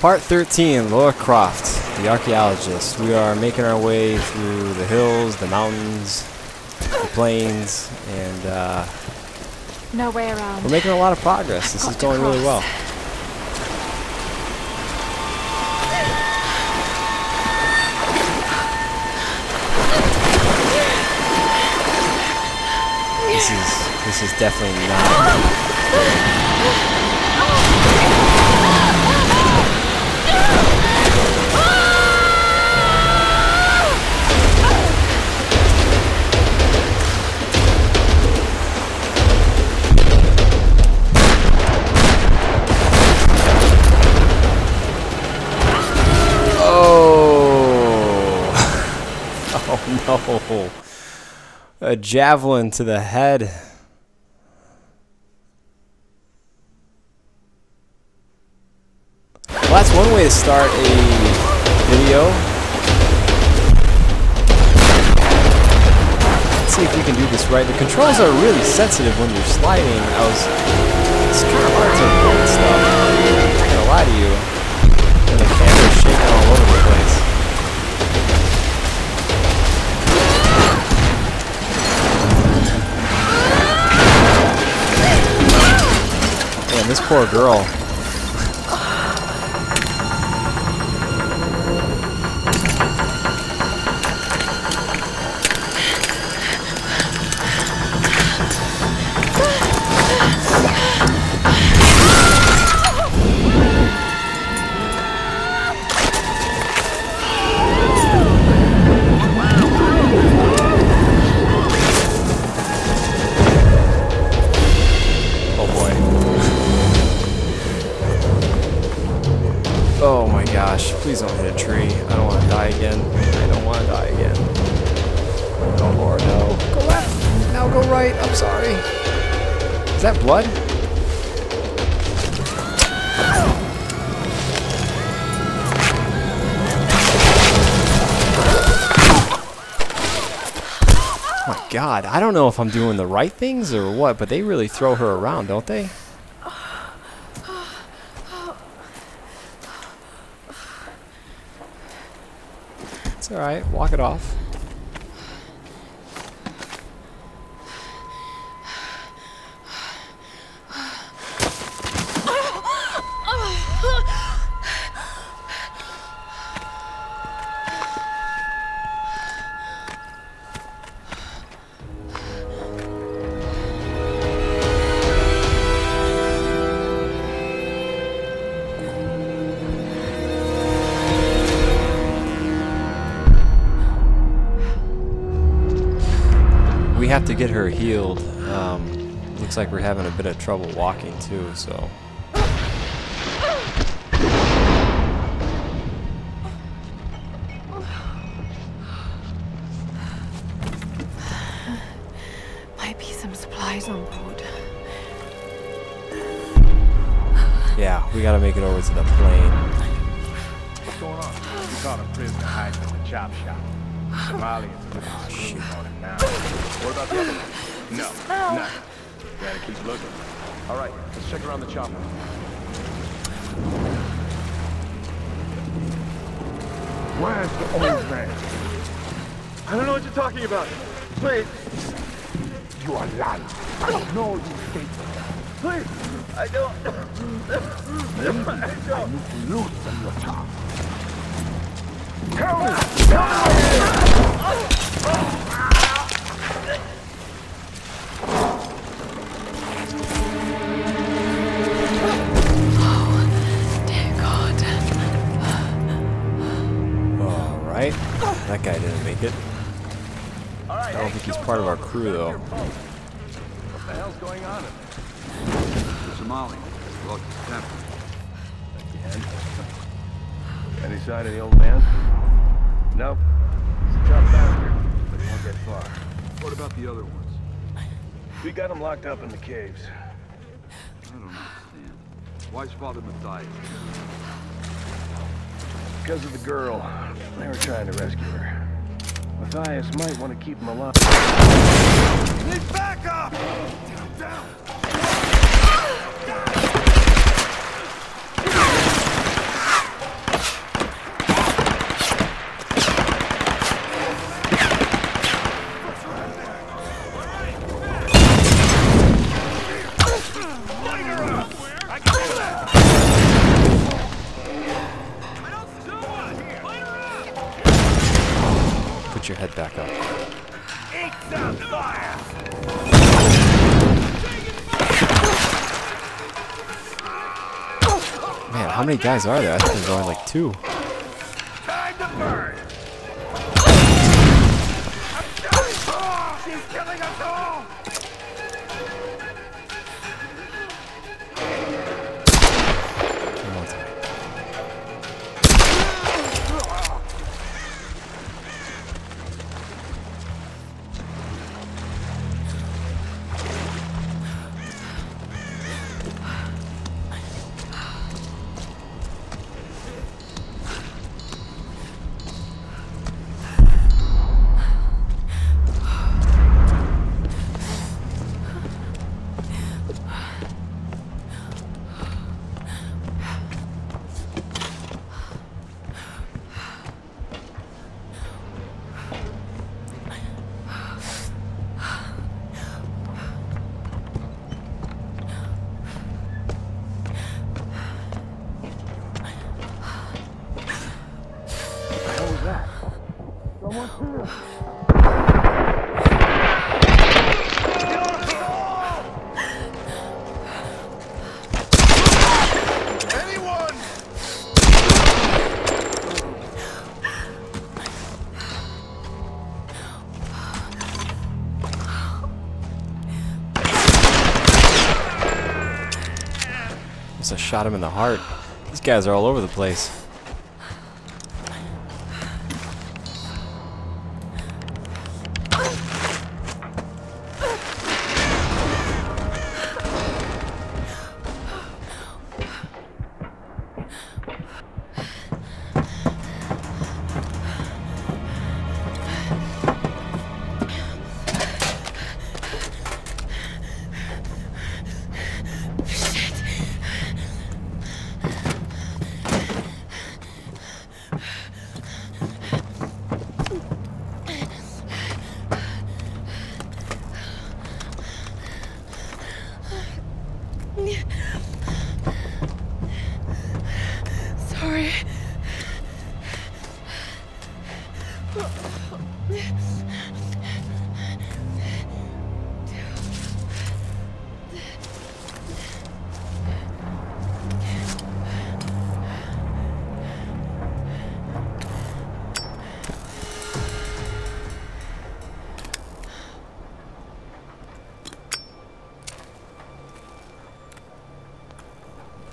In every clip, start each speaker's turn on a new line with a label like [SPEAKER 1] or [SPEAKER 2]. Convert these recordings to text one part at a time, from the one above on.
[SPEAKER 1] Part 13, Lara Croft, the archaeologist. We are making our way through the hills, the mountains, the plains, and uh,
[SPEAKER 2] No way around.
[SPEAKER 1] we're making a lot of progress. This is going really well. This is this is definitely not. A javelin to the head. Well, that's one way to start a video. Let's see if we can do this right. The controls are really sensitive when you're sliding. I was. It's kind of hard to hold stuff. I'm not gonna lie to you. Poor girl. I don't want to die again. Oh lord, no. Go left. Now go right. I'm sorry. Is that blood? Oh my god, I don't know if I'm doing the right things or what, but they really throw her around, don't they? It's alright, walk it off. Get her healed. Um, looks like we're having a bit of trouble walking too, so.
[SPEAKER 2] Might be some supplies on board.
[SPEAKER 1] Yeah, we gotta make it over to the plane.
[SPEAKER 3] What's going on? We caught a prisoner hiding in the chop shop. Somalians are looking on him now. What about the other one? No, nothing. Gotta keep looking. All right, let's check around the chopper. Where's the old man?
[SPEAKER 4] I don't know what you're talking about. Please,
[SPEAKER 3] You are lying. I know you think
[SPEAKER 4] please. I don't. I don't.
[SPEAKER 3] you loosen your tongue. Tell me!
[SPEAKER 2] Oh dear God.
[SPEAKER 1] Alright. That guy didn't make it.
[SPEAKER 3] All right,
[SPEAKER 1] I don't think he's part of our crew though.
[SPEAKER 3] What the hell's going on in
[SPEAKER 5] The Somali. Look, temple.
[SPEAKER 3] there? Any sign of the old man? Nope. He's a tough bastard, but he won't get far.
[SPEAKER 5] What about the other ones?
[SPEAKER 3] We got them locked up in the caves.
[SPEAKER 5] I don't understand. Why's Father Matthias?
[SPEAKER 3] Because of the girl. They were trying to rescue her. Matthias might want to keep him alive.
[SPEAKER 1] Many guys are there? I think there's only like two. Shot him in the heart. These guys are all over the place.
[SPEAKER 2] Sorry.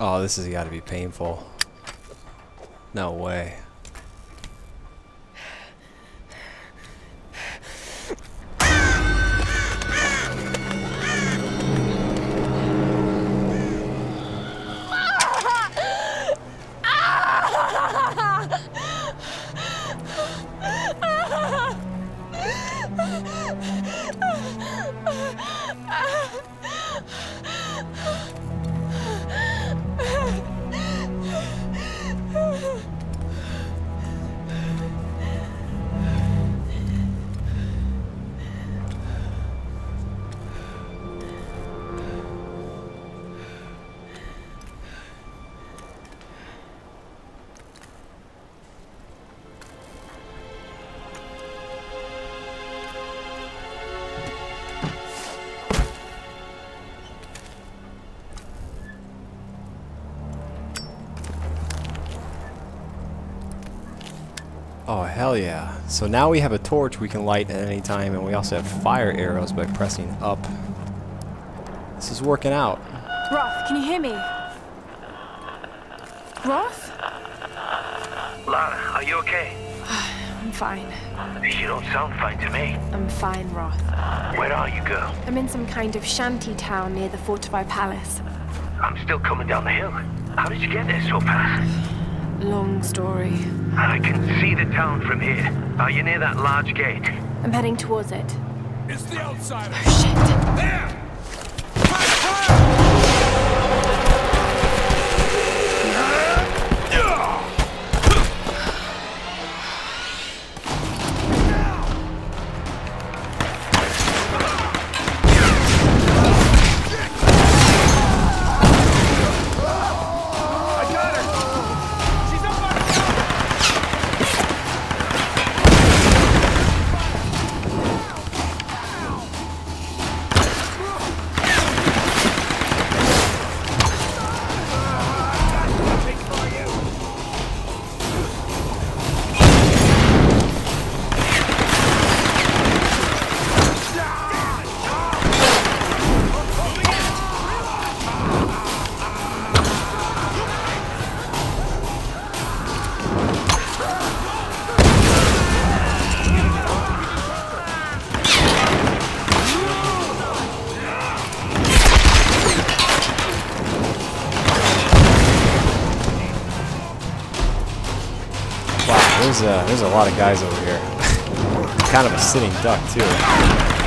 [SPEAKER 1] Oh, this has got to be painful. No way. Hell yeah. So now we have a torch we can light at any time, and we also have fire arrows by pressing up. This is working out.
[SPEAKER 2] Roth, can you hear me? Roth?
[SPEAKER 6] Lara, are you okay?
[SPEAKER 2] I'm fine.
[SPEAKER 6] You don't sound fine to me.
[SPEAKER 2] I'm fine, Roth.
[SPEAKER 6] Where are you, girl?
[SPEAKER 2] I'm in some kind of shanty town near the fortified palace.
[SPEAKER 6] I'm still coming down the hill. How did you get there so fast?
[SPEAKER 2] Long story.
[SPEAKER 6] I can see the town from here. Are you near that large gate?
[SPEAKER 2] I'm heading towards it.
[SPEAKER 3] It's the outsider!
[SPEAKER 2] Oh, shit.
[SPEAKER 3] There!
[SPEAKER 1] There's a, lot of guys over here. kind of a sitting duck, too.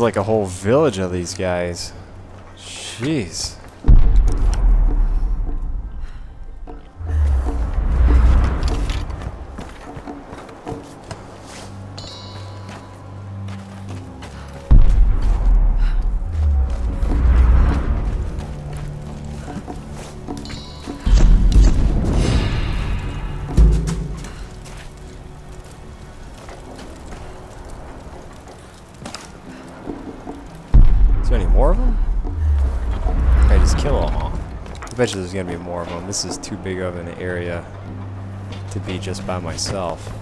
[SPEAKER 1] Like a whole village of these guys. Jeez. Bet you there's gonna be more of them. This is too big of an area to be just by myself.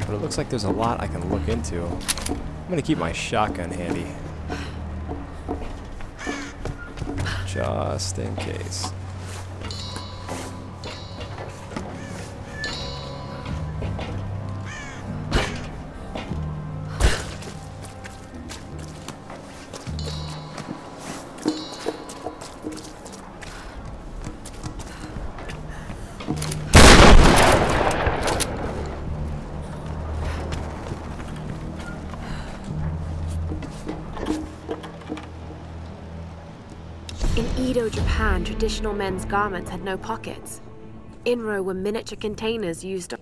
[SPEAKER 1] But it looks like there's a lot I can look into. I'm gonna keep my shotgun handy. Just in case.
[SPEAKER 2] In Edo, Japan, traditional men's garments had no pockets. Inro were miniature containers used.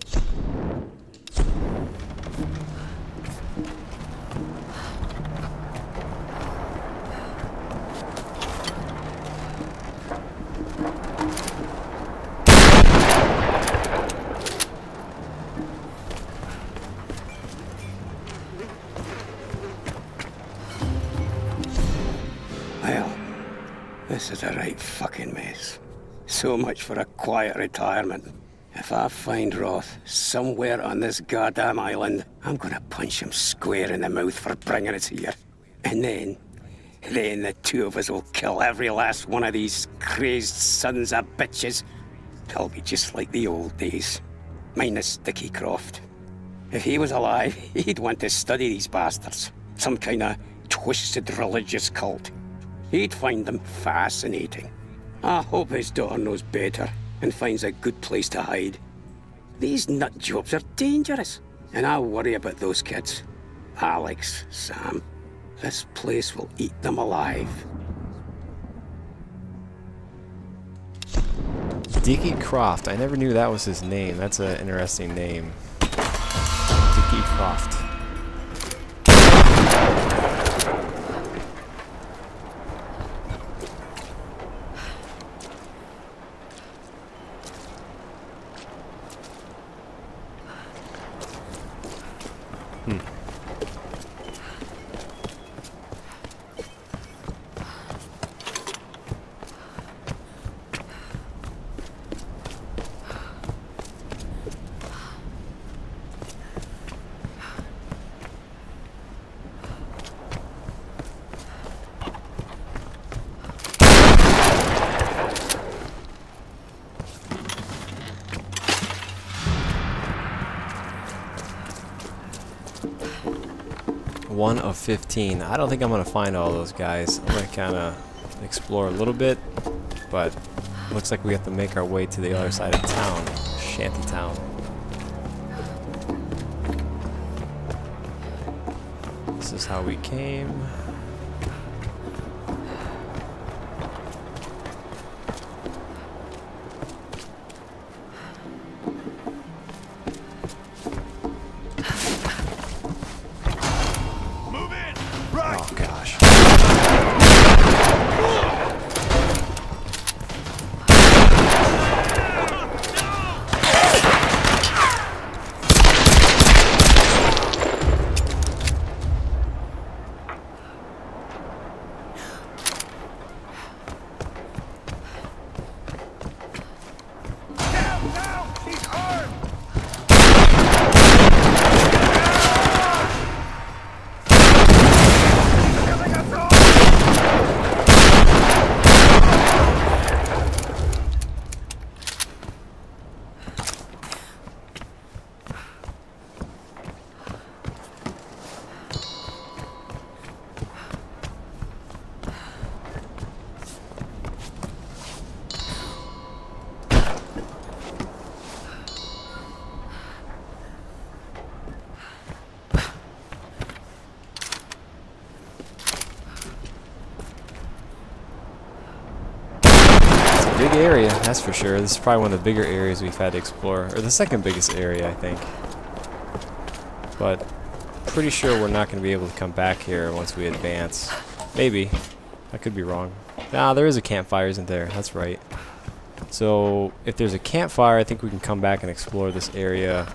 [SPEAKER 7] So much for a quiet retirement. If I find Roth somewhere on this goddamn island, I'm gonna punch him square in the mouth for bringing us here. And then, then the two of us will kill every last one of these crazed sons of bitches. It'll be just like the old days, minus Dickie Croft. If he was alive, he'd want to study these bastards. Some kind of twisted religious cult. He'd find them fascinating. I hope his daughter knows better and finds a good place to hide. These nut jobs are dangerous, and I worry about those kids. Alex, Sam, this place will eat them alive.
[SPEAKER 1] Dicky Croft. I never knew that was his name. That's an interesting name. Dickie Croft. One of 15. I don't think I'm going to find all those guys. I'm going to kind of explore a little bit, but looks like we have to make our way to the other side of town, Shantytown. This is how we came. Area, that's for sure. This is probably one of the bigger areas we've had to explore, or the second biggest area, I think. But pretty sure we're not going to be able to come back here once we advance. Maybe. I could be wrong. Nah, there is a campfire, isn't there? That's right. So if there's a campfire, I think we can come back and explore this area.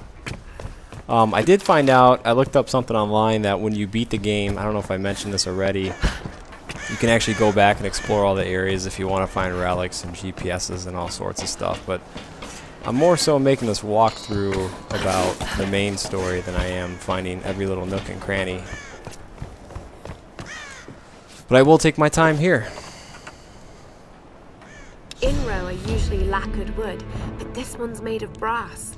[SPEAKER 1] Um, I did find out, I looked up something online that when you beat the game, I don't know if I mentioned this already, you can actually go back and explore all the areas if you want to find relics and GPSs and all sorts of stuff. But I'm more so making this walkthrough about the main story than I am finding every little nook and cranny. But I will take my time here.
[SPEAKER 2] Inro are usually lacquered wood, but this one's made of brass.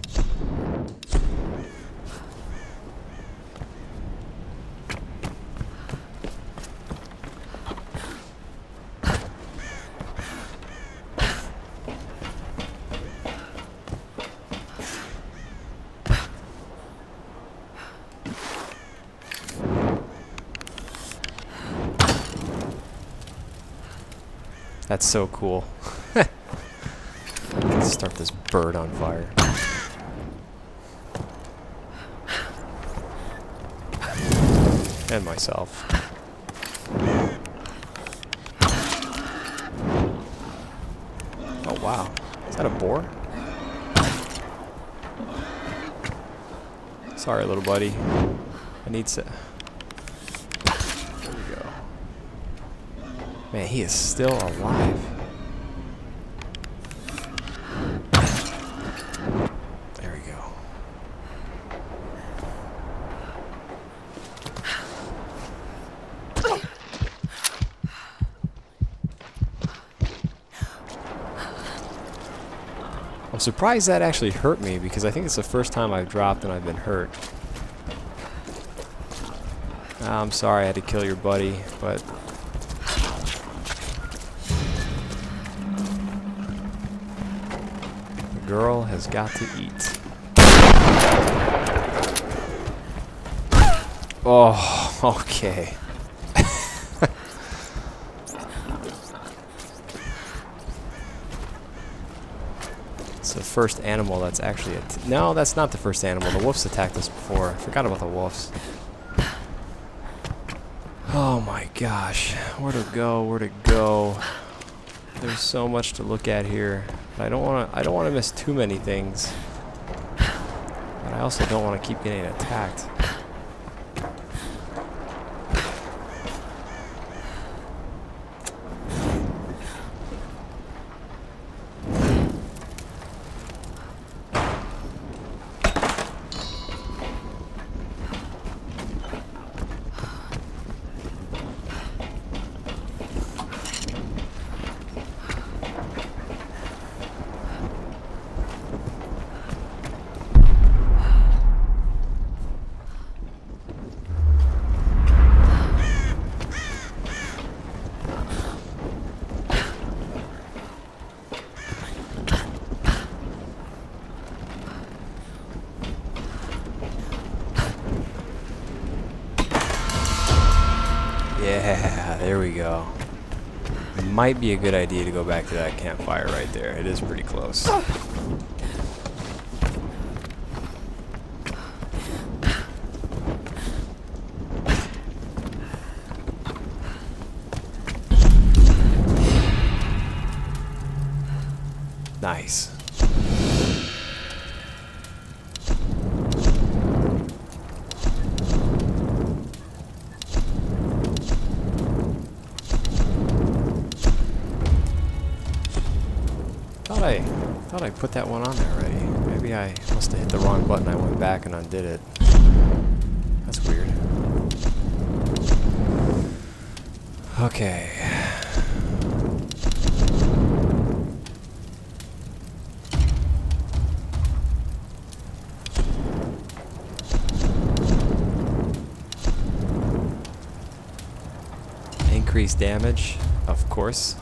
[SPEAKER 1] That's so cool. Let's start this bird on fire. And myself. Oh wow. Is that a boar? Sorry, little buddy. I need to. There we go. Man, he is still alive. There we go. I'm surprised that actually hurt me because I think it's the first time I've dropped and I've been hurt. I'm sorry I had to kill your buddy, but has got to eat. Oh, okay. It's the first animal that's actually no, that's not the first animal. The wolves attacked us before. I forgot about the wolves. Oh my gosh, where to go? Where to go? There's so much to look at here. I don't want to. I don't want to miss too many things. But I also don't want to keep getting attacked. Yeah, there we go. Might be a good idea to go back to that campfire right there. It is pretty close. Oh. Nice. Thought I put that one on there already. Maybe I must have hit the wrong button. I went back and undid it. That's weird. Okay. Increase damage, of course.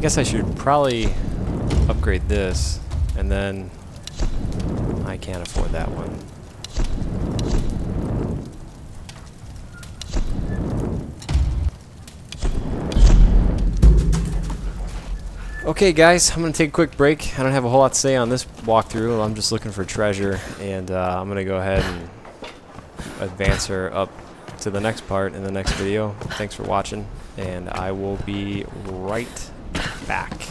[SPEAKER 1] I guess I should probably upgrade this, and then I can't afford that one. Okay guys, I'm going to take a quick break. I don't have a whole lot to say on this walkthrough. I'm just looking for treasure and uh, I'm going to go ahead and advance her up to the next part in the next video. Thanks for watching and I will be right back.